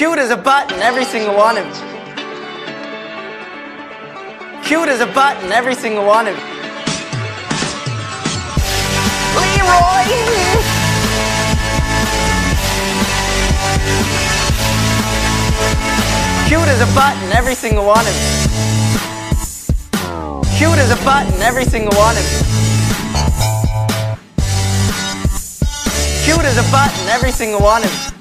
Cute as a button, every single one of you. Cute as a button, every single one of you. Leroy! Cute as a button, every single one of you. Cute as a button, every single one of you. Cute as a button, every single one of you.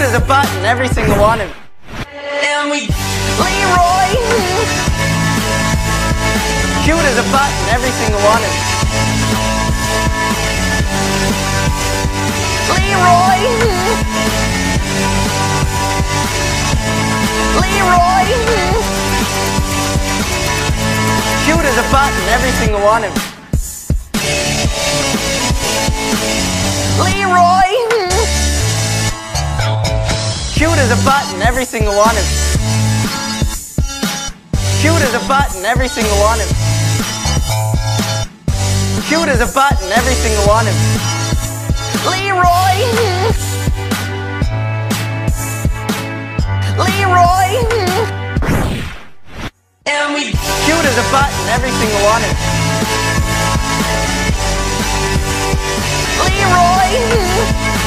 Cute as a button, every single one of you. And we Leroy! Cute as a button, every single one of you. Leroy! Leroy! Cute as a button, every single one of you. Leroy! Cute as a button, every single one you. Cute as a button, every single one you. Cute as a button, every single one you. Leroy! Leroy! And we Cute as a button, every single one. Leroy! Leroy!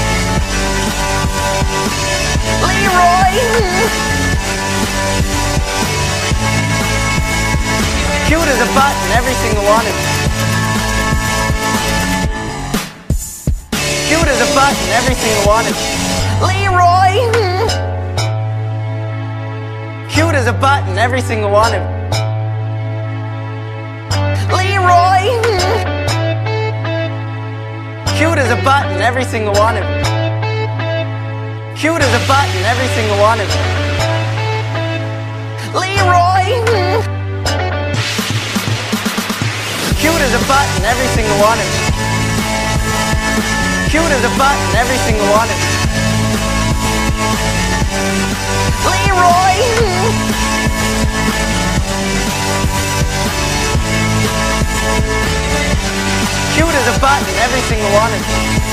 Button, every single one of you. Cute as a button, every single one of you. Leroy! Cute as a button, every single one of you. Leroy! Cute as a button, every single one of you. Cute as a button, every single one of you. Leroy! A button, every single one of you. Cute as a button, every single one of you. Leroy! Cute as a button, every single one of you.